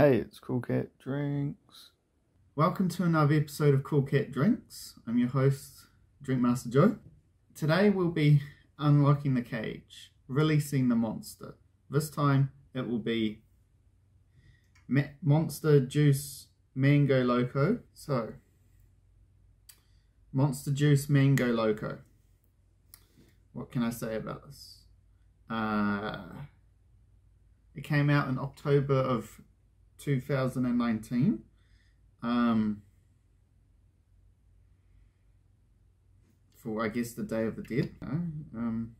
Hey, it's Kool Cat Drinks. Welcome to another episode of Kool Cat Drinks. I'm your host, Drink Master Joe. Today we'll be unlocking the cage, releasing the monster. This time it will be Monster Juice Mango Loco. So, Monster Juice Mango Loco. What can I say about this? Uh, it came out in October of 2019. Um, for I guess the Day of the Dead. Um,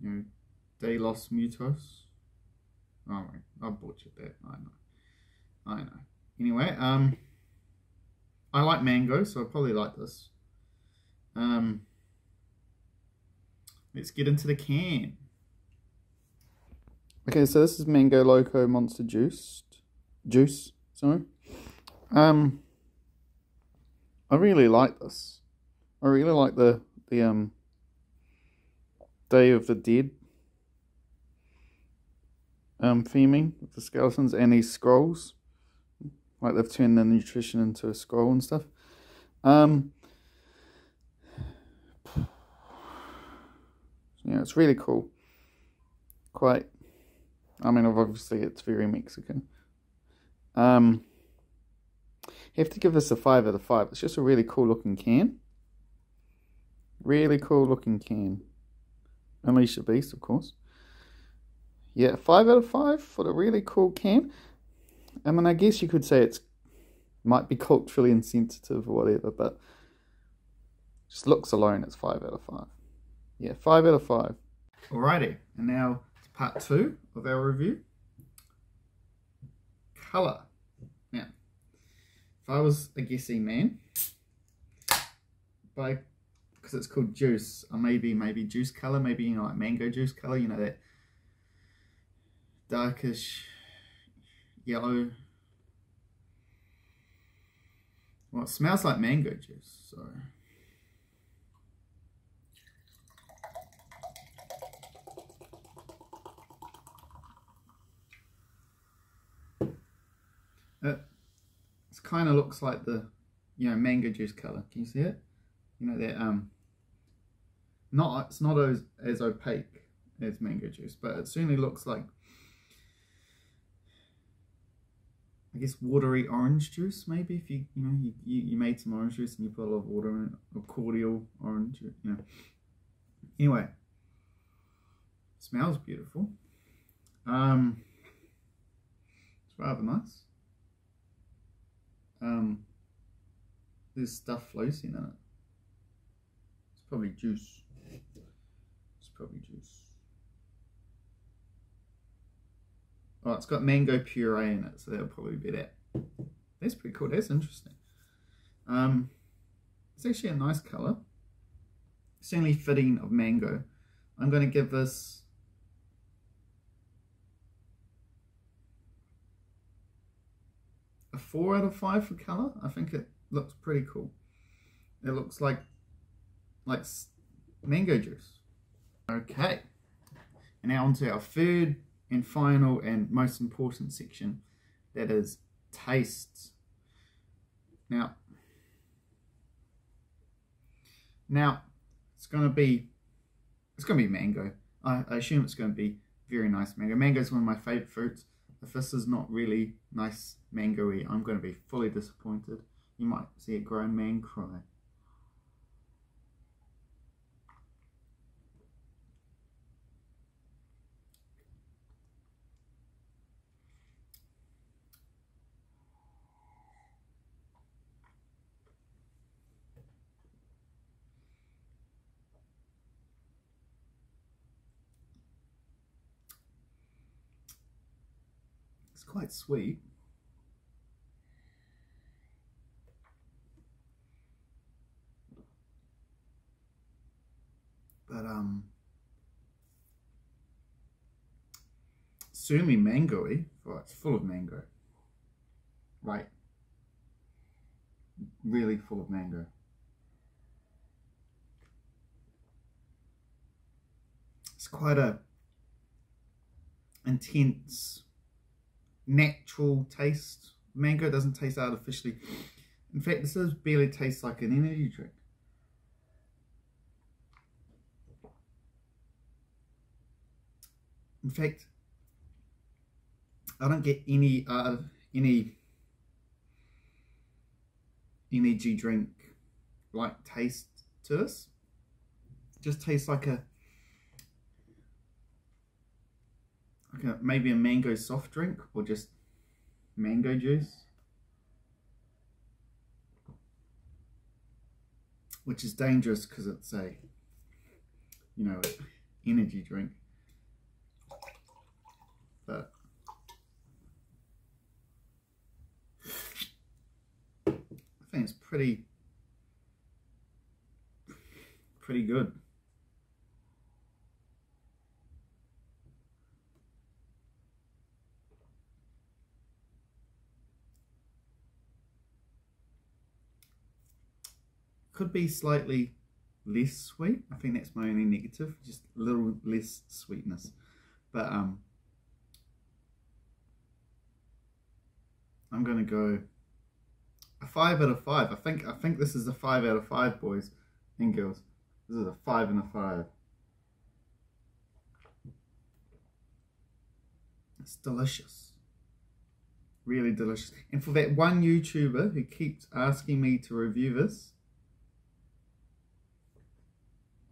you know, De Los Muertos. Oh, wait, I butchered that. I know. I know. Anyway, um, I like mango, so I probably like this. Um, let's get into the can. Okay, so this is Mango Loco Monster Juice. Juice, sorry. Um, I really like this. I really like the the um Day of the Dead um theming of the skeletons and these scrolls. Like they've turned the nutrition into a scroll and stuff. Um yeah, it's really cool. Quite I mean obviously it's very Mexican. Um have to give this a 5 out of 5. It's just a really cool looking can. Really cool looking can. Unleash the Beast, of course. Yeah, 5 out of 5 for the really cool can. I mean, I guess you could say it's might be culturally insensitive or whatever, but just looks alone, it's 5 out of 5. Yeah, 5 out of 5. Alrighty, and now part 2 of our review. Colour. Now, if I was a guessing man, by because it's called juice, or maybe maybe juice color, maybe you know like mango juice color, you know that darkish yellow. Well, it smells like mango juice, so. It kind of looks like the, you know, mango juice color. Can you see it? You know, that um, not it's not as as opaque as mango juice, but it certainly looks like I guess watery orange juice maybe if you you know you, you, you made some orange juice and you put a lot of water in it or cordial orange you know anyway smells beautiful um it's rather nice um there's stuff floating in it it's probably juice it's probably juice Oh, it's got mango puree in it, so that'll probably be that. That's pretty cool. That's interesting. Um, it's actually a nice colour. Certainly fitting of mango. I'm going to give this a 4 out of 5 for colour. I think it looks pretty cool. It looks like like mango juice. Okay. And now onto our third and final and most important section that is tastes. Now, now it's to be it's to be mango. I, I assume it's to be very nice mango. Mango is one of my favorite fruits. If this is not really nice mangoey, I'm going to be fully disappointed. You might see a grown man cry. It's quite sweet. But um certainly mangoey. Oh, it's full of mango. Right. Really full of mango. It's quite a intense, natural taste. Mango doesn't taste artificially. In fact, this does barely taste like an energy drink. In fact, I don't get any uh, any energy drink like taste to this. It just tastes like a a, maybe a mango soft drink or just mango juice. Which is dangerous because it's a, you know, energy drink. But I think it's pretty, pretty good. Could be slightly less sweet. I think that's my only negative, just a little less sweetness. But um, I'm gonna go a five out of five. I think I think this is a five out of five, boys and girls. This is a five and a five. It's delicious. Really delicious. And for that one YouTuber who keeps asking me to review this,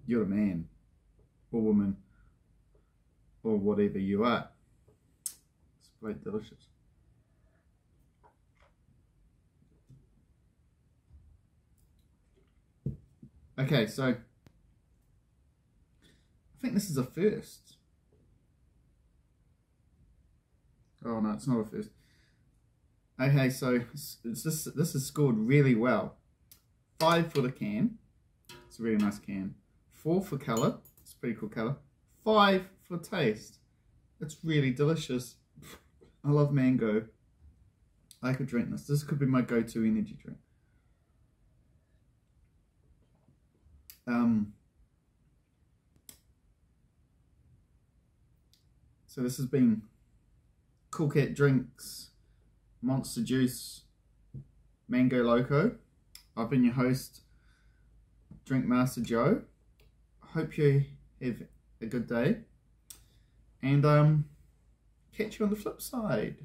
you're a man or woman or whatever you are. It's quite delicious. Okay, so I think this is a first. Oh no, it's not a first. Okay, so it's, this is scored really well. Five for the can. It's a really nice can. Four for colour. It's a pretty cool colour. Five for taste. It's really delicious. I love mango. I could drink this. This could be my go-to energy drink. Um, so this has been Kool Cat Drinks, Monster Juice, Mango Loco. I've been your host, Drink Master Joe. Hope you have a good day. And um, catch you on the flip side.